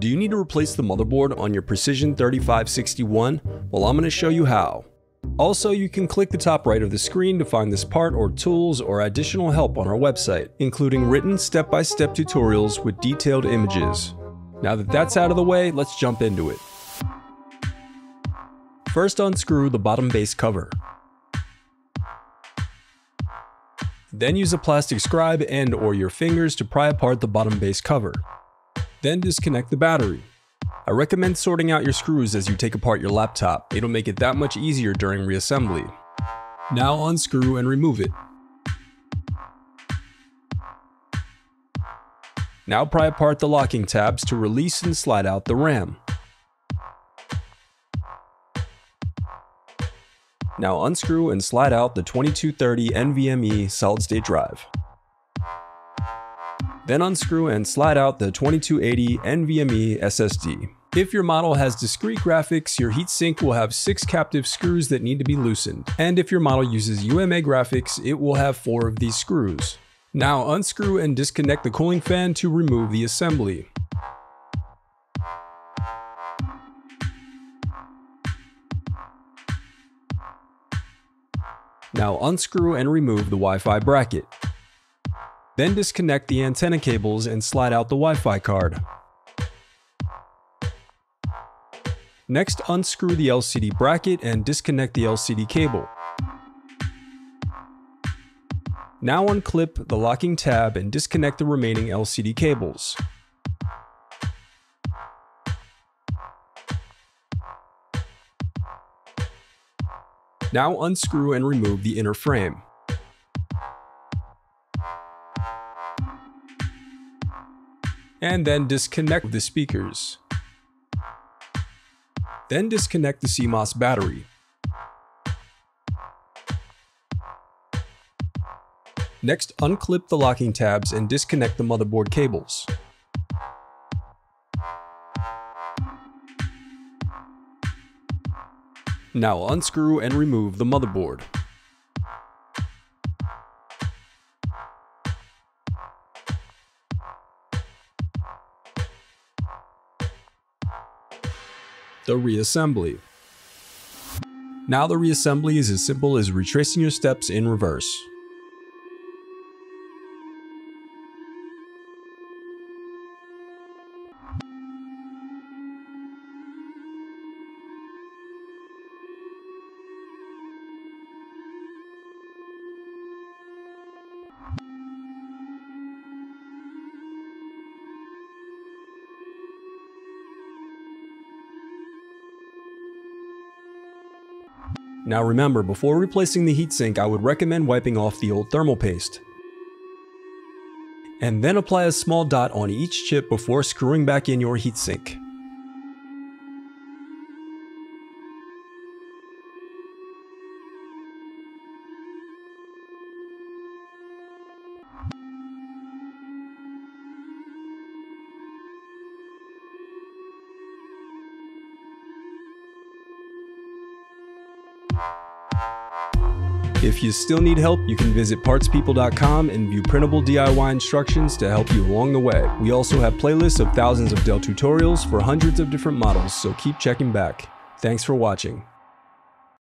Do you need to replace the motherboard on your Precision 3561? Well, I'm going to show you how. Also, you can click the top right of the screen to find this part or tools or additional help on our website, including written step-by-step tutorials with detailed images. Now that that's out of the way, let's jump into it. First unscrew the bottom base cover. Then use a plastic scribe and or your fingers to pry apart the bottom base cover. Then disconnect the battery. I recommend sorting out your screws as you take apart your laptop, it'll make it that much easier during reassembly. Now unscrew and remove it. Now pry apart the locking tabs to release and slide out the RAM. Now unscrew and slide out the 2230 NVMe solid state drive. Then unscrew and slide out the 2280 NVMe SSD. If your model has discrete graphics, your heatsink will have 6 captive screws that need to be loosened. And if your model uses UMA graphics, it will have 4 of these screws. Now unscrew and disconnect the cooling fan to remove the assembly. Now unscrew and remove the Wi-Fi bracket. Then disconnect the antenna cables and slide out the Wi-Fi card. Next, unscrew the LCD bracket and disconnect the LCD cable. Now unclip the locking tab and disconnect the remaining LCD cables. Now unscrew and remove the inner frame. And then disconnect the speakers. Then disconnect the CMOS battery. Next, unclip the locking tabs and disconnect the motherboard cables. Now unscrew and remove the motherboard. The reassembly. Now the reassembly is as simple as retracing your steps in reverse. Now remember, before replacing the heatsink, I would recommend wiping off the old thermal paste. And then apply a small dot on each chip before screwing back in your heatsink. If you still need help, you can visit partspeople.com and view printable DIY instructions to help you along the way. We also have playlists of thousands of Dell tutorials for hundreds of different models, so keep checking back. Thanks for watching.